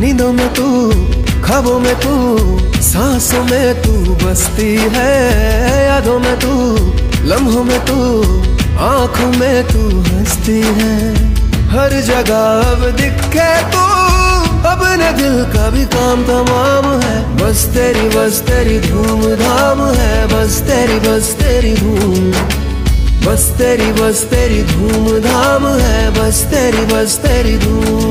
नींदों में तू, ख्वाबों में तू, सांसों में तू बसती है। यादों में तू, लम्हों में तू, आँखों में तू हंसती है। हर जगह अब दिखे तू, अपने दिल का भी काम तमाम है। बस तेरी बस तेरी धूम धाम है। बस तेरी बस तेरी धूम। बस तेरी बस तेरी धूम धाम है बस तेरी बस तेरी धूम।